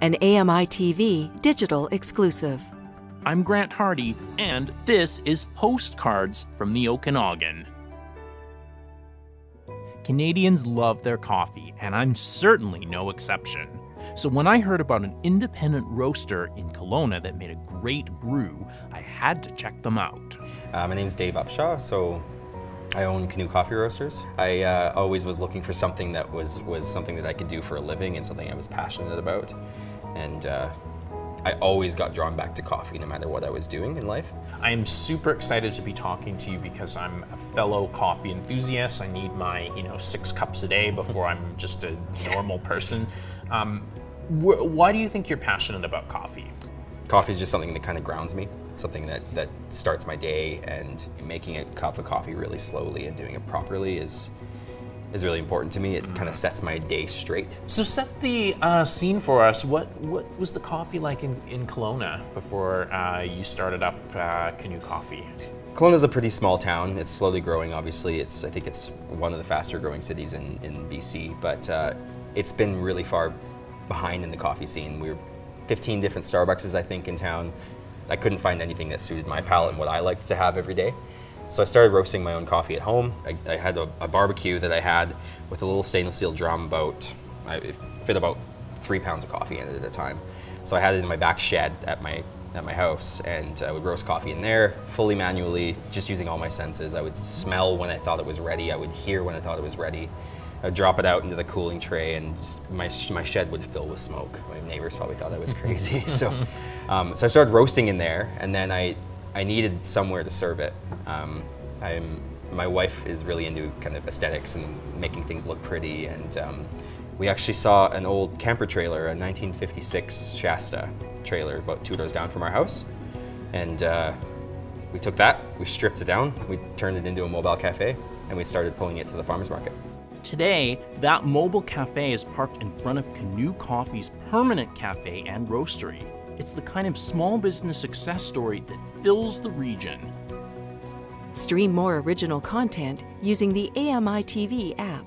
an AMI TV digital exclusive. I'm Grant Hardy, and this is Postcards from the Okanagan. Canadians love their coffee, and I'm certainly no exception. So when I heard about an independent roaster in Kelowna that made a great brew, I had to check them out. Uh, my name is Dave Upshaw, so I own Canoe Coffee Roasters. I uh, always was looking for something that was, was something that I could do for a living and something I was passionate about. And uh, I always got drawn back to coffee no matter what I was doing in life. I am super excited to be talking to you because I'm a fellow coffee enthusiast. I need my, you know, six cups a day before I'm just a normal person. Um, wh- why do you think you're passionate about coffee? Coffee is just something that kind of grounds me, something that, that starts my day, and making a cup of coffee really slowly and doing it properly is is really important to me. It kind of sets my day straight. So set the uh, scene for us. What what was the coffee like in, in Kelowna before uh, you started up uh, Canoe Coffee? Kelowna is a pretty small town. It's slowly growing. Obviously, it's I think it's one of the faster growing cities in, in BC, but uh, it's been really far behind in the coffee scene. We're 15 different Starbucks, I think, in town. I couldn't find anything that suited my palate and what I liked to have every day. So I started roasting my own coffee at home. I, I had a, a, barbecue that I had with a little stainless steel drum about, I, it fit about three pounds of coffee in it at a time. So I had it in my back shed at my at my house and I would roast coffee in there fully manually, just using all my senses. I would smell when I thought it was ready. I would hear when I thought it was ready. I'd drop it out into the cooling tray and just my, my shed would fill with smoke. My neighbors probably thought that was crazy. so, um, so I started roasting in there and then I, I needed somewhere to serve it. Um, I'm, my wife is really into kind of aesthetics and making things look pretty, and um, we actually saw an old camper trailer, a 1956 Shasta trailer, about two doors down from our house, and uh, we took that, we stripped it down, we turned it into a mobile cafe, and we started pulling it to the farmers market. Today, that mobile cafe is parked in front of Canoe Coffee's permanent cafe and roastery. It's the kind of small business success story that fills the region. Stream more original content using the AMI TV app.